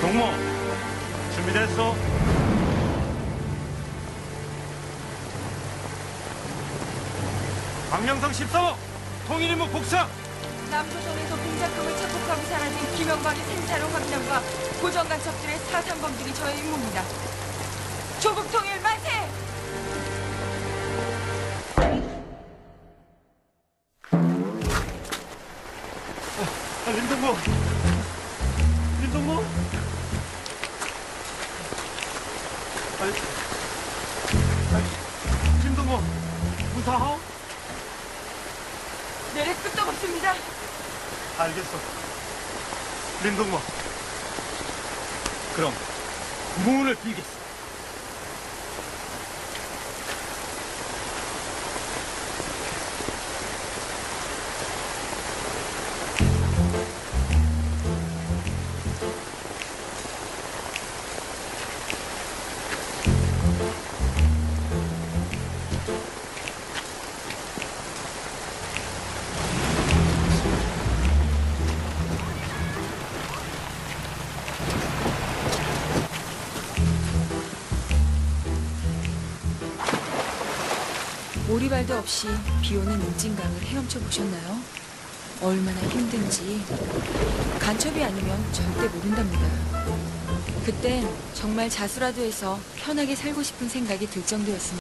동무 준비됐어? 광명성 14호 통일임무 복사 남조선에서 공작금을 착복하고 사라진 김영박의 생사로 확장과 고정 간첩들의 사상 검증이 저의 임무입니다. 조국 통일 만세! 아,林동무林동무 아니, 아니, 김동무 무사하오? 내래 끝도 없습니다. 알겠어林동무 그럼 무운을 빌겠어 오리발도 없이 비 오는 임진강을 헤엄쳐 보셨나요? 얼마나 힘든지 간첩이 아니면 절대 모른답니다. 그땐 정말 자수라도 해서 편하게 살고 싶은 생각이 들 정도였습니다.